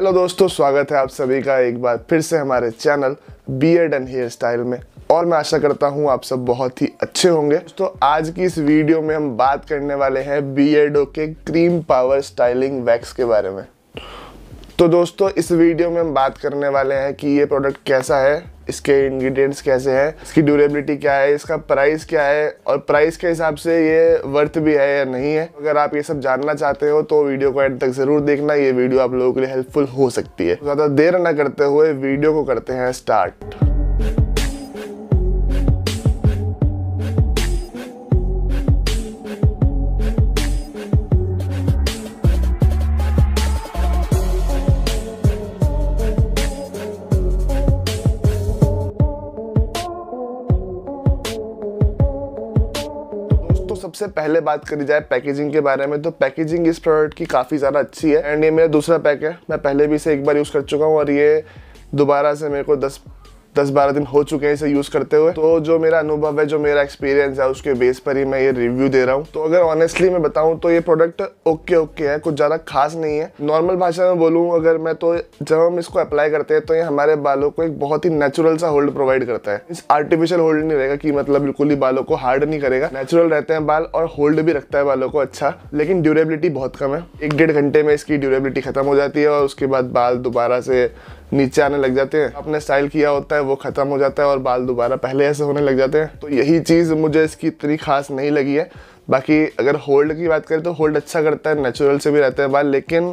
Hello दोस्तों, स्वागत है आप सभी का एक बार फिर से हमारे channel beard and hair style में। और मैं आशा करता हूँ आप सब बहुत ही अच्छे होंगे। तो आज की इस वीडियो में हम बात करने वाले हैं बियर्डो के क्रीम पावर स्टाइलिंग वैक्स के बारे में। तो दोस्तों, इस वीडियो में हम बात करने वाले हैं कि ये प्रोडक्ट कैसा है, इसके इंग्रेडिएंट्स कैसे हैं, इसकी ड्यूरेबिलिटी क्या है, इसका प्राइस क्या है और प्राइस के हिसाब से ये वर्थ भी है या नहीं है। अगर आप ये सब जानना चाहते हो तो वीडियो को एंड तक ज़रूर देखना। ये वीडियो आप लोगों के लिए हेल्पफुल हो सकती है। ज़्यादा देर ना करते हुए वीडियो को करते हैं स्टार्ट सबसे पहले बात करी जाए पैकेजिंग के बारे में तो पैकेजिंग इस प्रोडक्ट की काफ़ी ज़्यादा अच्छी है। एंड ये मेरा दूसरा पैक है। मैं पहले भी इसे एक बार यूज़ कर चुका हूँ और ये दोबारा से मेरे को दस दस बारह दिन हो चुके हैं इसे यूज़ करते हुए। तो जो मेरा अनुभव है, जो मेरा एक्सपीरियंस है, उसके बेस पर ही मैं ये रिव्यू दे रहा हूँ। तो अगर ऑनेस्टली मैं बताऊँ तो ये प्रोडक्ट ओके ओके है, कुछ ज़्यादा खास नहीं है। नॉर्मल भाषा में बोलूँ, अगर मैं तो जब हम इसको अप्लाई करते हैं तो ये हमारे बालों को एक बहुत ही नेचुरल सा होल्ड प्रोवाइड करता है। इस आर्टिफिशियल होल्ड नहीं रहेगा कि मतलब बिल्कुल ही बालों को हार्ड नहीं करेगा। नेचुरल रहते हैं बाल और होल्ड भी रखता है बालों को अच्छा लेकिन ड्यूरेबिलिटी बहुत कम है। एक डेढ़ घंटे में इसकी ड्यूरेबिलिटी खत्म हो जाती है और उसके बाद बाल दोबारा से नीचे आने लग जाते हैं। आपने स्टाइल किया होता है, वो खत्म हो जाता है और बाल दोबारा पहले ऐसे होने लग जाते हैं। तो यही चीज़ मुझे इसकी इतनी खास नहीं लगी है। बाकी अगर होल्ड की बात करें तो होल्ड अच्छा करता है नेचुरल से भी रहते हैं बाल, लेकिन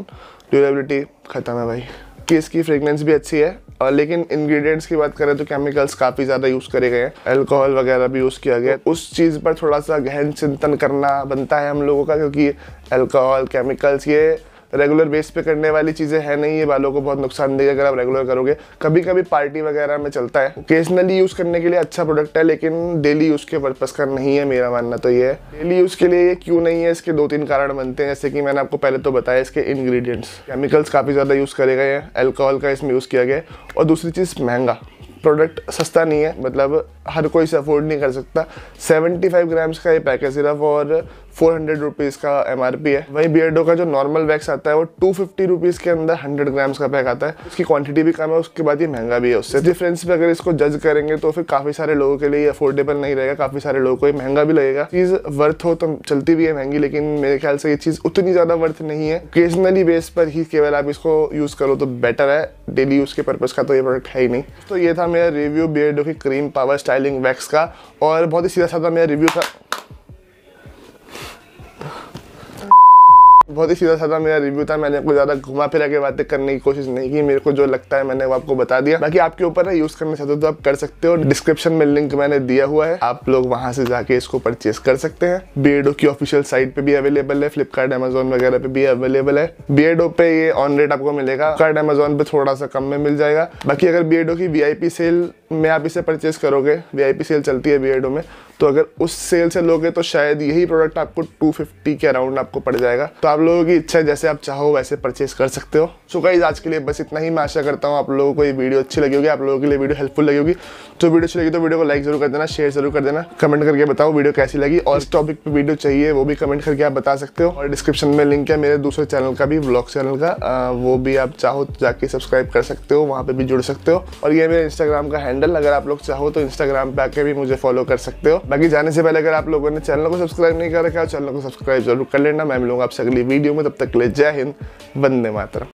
ड्यूरेबिलिटी ख़त्म है भाई। कि इसकी फ्रेगनेंस भी अच्छी है, और लेकिन इंग्रेडिएंट्स की बात करें तो केमिकल्स काफ़ी ज़्यादा यूज़ करे गए हैं। अल्कोहल वगैरह भी यूज़ किया गया उस चीज़ पर थोड़ा सा गहन चिंतन करना बनता है हम लोगों का, क्योंकि अल्कोहल केमिकल्स ये रेगुलर बेस पे करने वाली चीज़ें है नहीं, ये बालों को बहुत नुकसान देगा अगर आप रेगुलर करोगे। कभी कभी पार्टी वगैरह में चलता है। ओकेजनली यूज़ करने के लिए अच्छा प्रोडक्ट है, लेकिन डेली यूज़ के पर्पज़ का नहीं है मेरा मानना तो ये है। डेली यूज़ के लिए ये क्यों नहीं है? इसके दो तीन कारण बनते हैं, जैसे कि मैंने आपको पहले तो बताया, इसके इंग्रीडियंट्स केमिकल्स काफ़ी ज़्यादा यूज़ करे गए हैं एल्कोहल का इसमें यूज़ किया गया और दूसरी चीज़, महँगा। प्रोडक्ट सस्ता नहीं है मतलब हर कोई से अफोर्ड नहीं कर सकता। 75 ग्राम्स का ये पैक है सिर्फ़ और फोर हंड्रेड रुपीज़ का एमआरपी है। वही बियर्डो का जो नॉर्मल वैक्स आता है, वो टू फिफ्टी रुपीज़ के अंदर हंड्रेड ग्राम्स का पैक आता है। उसकी क्वांटिटी भी कम है, उसके बाद ये महँगा भी है उससे। डिफरेंस पे अगर इसको जज करेंगे तो फिर काफ़ी सारे लोगों के लिए अफोर्डेबल नहीं रहेगा, काफ़ी सारे लोगों को ये महँगा भी लगेगा। चीज़ वर्थ हो तो चलती भी है महँगी, लेकिन मेरे ख्याल से ये चीज़ उतनी ज़्यादा वर्थ नहीं है। ओकेजनली बेस पर ही केवल आप इसको यूज़ करो तो बेटर है। डेली यूज़ के पर्पज़ का तो ये प्रोडक्ट है ही नहीं। तो ये था मेरा रिव्यू बियर्डो की क्रीम पावर स्टाइलिंग वैक्स का और बहुत ही सीधा साधा मेरा रिव्यू था। बहुत ही सीधा साधा मेरा रिव्यू था। मैंने कोई ज़्यादा घुमा फिरा के बातें करने की कोशिश नहीं की। मेरे को जो लगता है मैंने वो आपको बता दिया। बाकी आपके ऊपर है यूज़ करना चाहते हो तो आप कर सकते हो। डिस्क्रिप्शन में लिंक मैंने दिया हुआ है। आप लोग वहाँ से जाके इसको परचेज कर सकते हैं। बीएडओ की ऑफिशियल साइट पे भी अवेलेबल है। फ्लिपकार्ट अमेजोन वगैरह पे भी अवेलेबल है। बीएडओ पे ये ऑन रेट आपको मिलेगा। फ्लिपकार्ट अमेजोन पे थोड़ा सा कम में मिल जाएगा। बाकी अगर बीएडओ की वीआईपी सेल में आप इसे परचेज करोगे वीआईपी सेल चलती है बीएडओ में तो अगर उस सेल से लोगे तो शायद यही प्रोडक्ट आपको 250 के अराउंड आपको पड़ जाएगा। तो आप लोगों की इच्छा है, जैसे आप चाहो वैसे परचेज कर सकते हो। सो गाइज़ आज के लिए बस इतना ही। मैं आशा करता हूँ आप लोगों को ये वीडियो अच्छी लगी होगी, आप लोगों के लिए वीडियो हेल्पफुल लगी होगी। तो वीडियो अच्छी लगी तो वीडियो को लाइक ज़रूर कर देना शेयर ज़रूर कर देना कमेंट करके बताओ वीडियो कैसी लगी। और इस टॉपिक पर वीडियो चाहिए, वो भी कमेंट करके आप बता सकते हो। और डिस्क्रिप्शन में लिंक है मेरे दूसरे चैनल का भी ब्लॉग चैनल का। वो भी आप चाहो तो जाके सब्सक्राइब कर सकते हो, वहाँ पर भी जुड़ सकते हो। और ये मेरे इंस्टाग्राम का हैंडल अगर आप लोग चाहो तो इंस्टाग्राम पे आके भी मुझे फॉलो कर सकते हो। बाकी जाने से पहले अगर आप लोगों ने चैनल को सब्सक्राइब नहीं कर रखा है चैनल को सब्सक्राइब ज़रूर कर लेना। मैं मिलूँगा आपसे अगली वीडियो में तब तक ले जय हिंद वंदे मातरम।